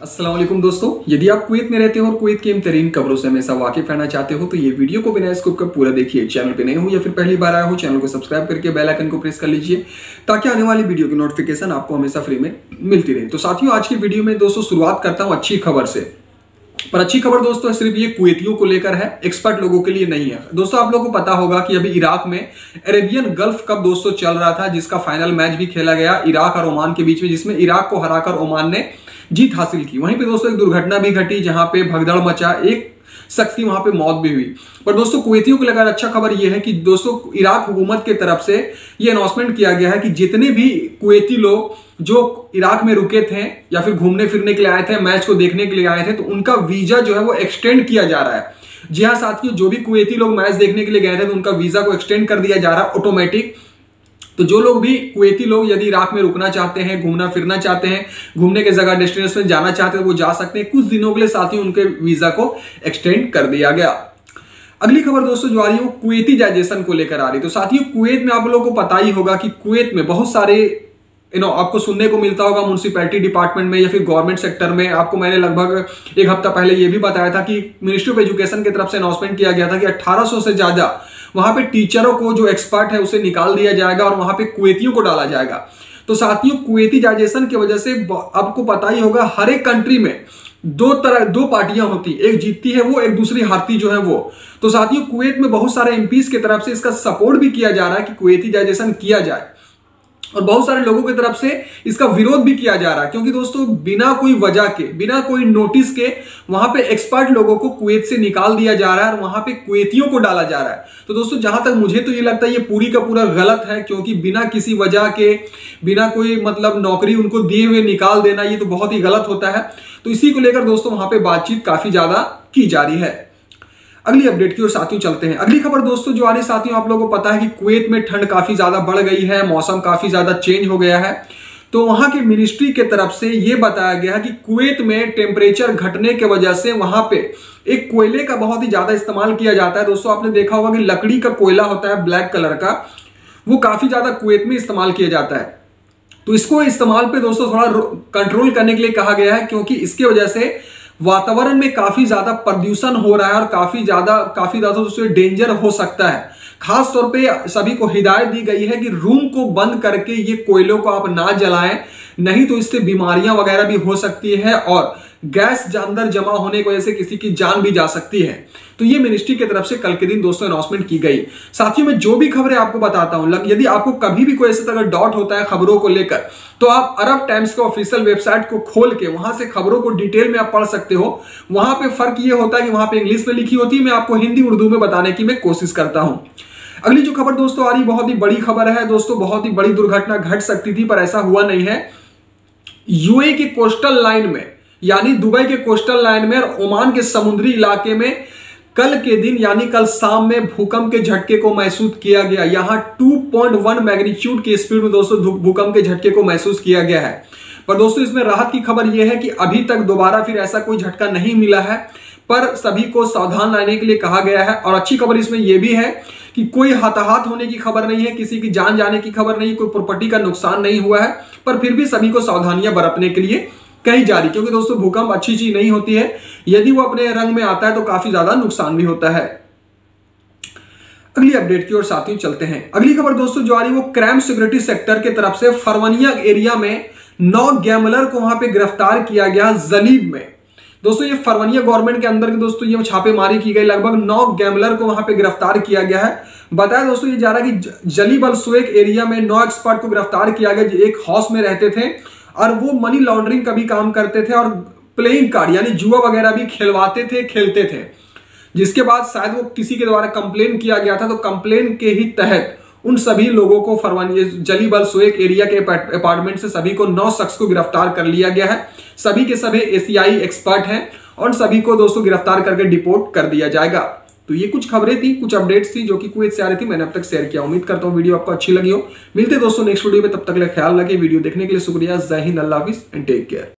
असलम दोस्तों, यदि आप कुवैत में रहते हो और कुवैत की इन तरीन खबरों से हमेशा वाकिफ रहना चाहते हो तो ये वीडियो को बिना स्कोप का पूरा देखिए। चैनल पे नए हो या फिर पहली बार आया हो, चैनल को सब्सक्राइब करके बेल आइकन को प्रेस कर लीजिए, ताकि आने वाली वीडियो की नोटिफिकेशन आपको हमेशा फ्री में मिलती रहे। तो साथियों, आज की वीडियो में दोस्तों शुरुआत करता हूँ अच्छी खबर से। पर अच्छी खबर दोस्तों, सिर्फ़ ये कुवैतियों को लेकर है एक्सपर्ट लोगों के लिए नहीं है। दोस्तों, आप लोगों को पता होगा कि अभी इराक में अरेबियन गल्फ कप दोस्तों चल रहा था, जिसका फाइनल मैच भी खेला गया इराक और ओमान के बीच में, जिसमें इराक को हराकर ओमान ने जीत हासिल की। वहीं पे दोस्तों एक दुर्घटना भी घटी जहाँ पे भगदड़ मचा एक शख्स की, वहाँ पे मौत भी हुई। पर दोस्तों कुवैतियों को लेकर अच्छा खबर यह है कि दोस्तों इराक हुकूमत की तरफ़ से यह अनाउंसमेंट किया गया है कि जितने भी कुवैती लोग जो इराक में रुके थे या फिर घूमने फिरने के लिए आए थे, मैच को देखने के लिए आए थे तो उनका वीज़ा जो है वो एक्सटेंड किया जा रहा है। जी हाँ साथियों, जो भी कुवैती लोग मैच देखने के लिए गए थे तो उनका वीज़ा को एक्सटेंड कर दिया जा रहा है ऑटोमेटिक तो जो लोग भी कुवैती लोग यदि इराक में रुकना चाहते हैं, घूमना, फिरना चाहते हैं, घूमने के जगह डेस्टिनेशन जाना चाहते हैं, वो जा सकते हैं। कुछ दिनों के लिए साथ ही उनके वीज़ा को एक्सटेंड कर दिया गया। अगली खबर दोस्तों जो आ रही है वो कुवैती जाइजेशन को लेकर आ रही तो साथियों, कुवैत में आप लोगों को पता ही होगा कि कुवैत में बहुत सारे यू नो आपको सुनने को मिलता होगा म्यूनसिपैलिटी डिपार्टमेंट में या फिर गवर्नमेंट सेक्टर में। आपको मैंने लगभग एक हफ़्ता पहले ये भी बताया था कि मिनिस्ट्री ऑफ़ एजुकेशन की तरफ़ से अनाउंसमेंट किया गया था कि 1800 से ज़्यादा वहाँ पे टीचरों को जो एक्सपर्ट है उसे निकाल दिया जाएगा और वहाँ पे कुवैतियों को डाला जाएगा। तो साथियों कुवैतीजाइजेशन की वजह से आपको पता ही होगा, हर एक कंट्री में दो तरह, दो पार्टियाँ होती एक जीतती है वो, एक दूसरी हारती जो है वो। तो साथियों, कुवैत में बहुत सारे एमपीज की तरफ़ से इसका सपोर्ट भी किया जा रहा है कि कुवैती जाइजेशन किया जाए। और बहुत सारे लोगों की तरफ़ से इसका विरोध भी किया जा रहा है। क्योंकि दोस्तों, बिना कोई वजह के, बिना कोई नोटिस के, वहाँ पे एक्सपर्ट लोगों को कुवैत से निकाल दिया जा रहा है और वहाँ पे कुवैतियों को डाला जा रहा है। तो दोस्तों, जहाँ तक मुझे तो ये लगता है, ये पूरी का पूरा गलत है, क्योंकि बिना किसी वजह के, बिना कोई मतलब नौकरी उनको दिए हुए निकाल देना, ये तो बहुत ही गलत होता है। तो इसी को लेकर दोस्तों, वहाँ पर बातचीत काफ़ी ज़्यादा की जा रही है। अगली अपडेट की ओर साथियों चलते हैं। अगली खबर दोस्तों, जो आ रही साथियों आप लोगों को पता है कि कुवैत में ठंड काफ़ी ज़्यादा बढ़ गई है, मौसम काफ़ी ज़्यादा चेंज हो गया है। तो वहाँ की मिनिस्ट्री के तरफ़ से यह बताया गया है कि कुवैत में टेम्परेचर घटने की वजह से वहाँ पे एक कोयले का बहुत ही ज़्यादा इस्तेमाल किया जाता है। दोस्तों, आपने देखा होगा कि लकड़ी का कोयला होता है ब्लैक कलर का, वो काफ़ी ज़्यादा कुवैत में इस्तेमाल किया जाता है। तो इसको इस्तेमाल पे दोस्तों थोड़ा कंट्रोल करने के लिए कहा गया है, क्योंकि इसके वजह से वातावरण में काफ़ी ज़्यादा प्रदूषण हो रहा है और काफ़ी ज़्यादा काफ़ी ज़्यादा उससे डेंजर हो सकता है। खास तौर पे सभी को हिदायत दी गई है कि रूम को बंद करके ये कोयलों को आप ना जलाएँ, नहीं तो इससे बीमारियाँ वगैरह भी हो सकती है और गैस अंदर जमा होने की वजह से किसी की जान भी जा सकती है। तो ये मिनिस्ट्री की तरफ़ से कल के दिन दोस्तों अनाउंसमेंट की गई। साथियों, में जो भी खबरें आपको बताता हूँ यदि आपको कभी भी कोई ऐसे तरह डॉट होता है खबरों को लेकर तो आप अरब टाइम्स के ऑफिशियल वेबसाइट को खोल के वहाँ से खबरों को डिटेल में आप पढ़ सकते हो। वहाँ पे फ़र्क ये होता है कि वहाँ पे इंग्लिश में लिखी होती है। मैं आपको हिंदी, उर्दू में बताने की मैं कोशिश करता हूँ। अगली जो खबर दोस्तों आ रही, बहुत ही बड़ी खबर है दोस्तों, बहुत ही बड़ी दुर्घटना घट सकती थी, पर ऐसा हुआ नहीं है। यूए की कोस्टल लाइन में यानी दुबई के कोस्टल लाइन में और ओमान के समुद्री इलाके में कल के दिन, यानी कल शाम में भूकंप के झटके को महसूस किया गया। यहाँ 2.1 मैग्नीट्यूड की स्पीड में दोस्तों भूकंप के झटके को महसूस किया गया है। पर दोस्तों इसमें राहत की खबर यह है कि अभी तक दोबारा फिर ऐसा कोई झटका नहीं मिला है, पर सभी को सावधान रहने के लिए कहा गया है। और अच्छी खबर इसमें यह भी है कि कोई हताहत होने की खबर नहीं है, किसी की जान जाने की खबर नहीं, कोई प्रॉपर्टी का नुकसान नहीं हुआ है, पर फिर भी सभी को सावधानियाँ बरतने के लिए कही जा रही, क्योंकि दोस्तों भूकंप अच्छी चीज़ नहीं होती है। यदि वो अपने रंग में आता है तो काफ़ी ज़्यादा नुकसान भी होता है। अगली अपडेट की ओर साथियों चलते हैं। अगली खबर दोस्तों जो आ रही वो क्राइम सिक्योरिटी सेक्टर की तरफ़ से फरवनिया एरिया में नौ गैमलर को वहाँ पे गिरफ़्तार किया गया जलीब में। दोस्तों ये फरवनिया गवर्नमेंट के अंदर के दोस्तों ये छापेमारी की गई, लगभग नौ गैमलर को वहाँ पे गिरफ़्तार किया गया है। बताया दोस्तों ये जा रहा है कि जलीब अल सुएक एरिया में नौ एक्सपर्ट को गिरफ़्तार किया गया एक हाउस में रहते थे। और वो मनी लॉन्ड्रिंग का भी काम करते थे और प्लेइंग कार्ड यानी जुआ वगैरह भी खिलवाते थे, खेलते थे। जिसके बाद शायद वो किसी के द्वारा कंप्लेन किया गया था तो कंप्लेन के ही तहत उन सभी लोगों को फरवानी जलीबल सोएक एरिया के अपार्टमेंट से सभी को नौ शख्स को गिरफ़्तार कर लिया गया है। सभी के सभी एशियाई एक्सपर्ट हैं और सभी को दोस्तों गिरफ़्तार करके डिपोर्ट कर दिया जाएगा। तो ये कुछ खबरें थी, कुछ अपडेट्स थी जो कि कुवैत से आ रही थी। मैंने अब तक शेयर किया। उम्मीद करता हूँ वीडियो आपको अच्छी लगी हो। मिलते दोस्तों नेक्स्ट वीडियो में। तब तक ख्याल रखें। वीडियो देखने के लिए शुक्रिया। जय हिंद। अल्लाह हाफिज। And take care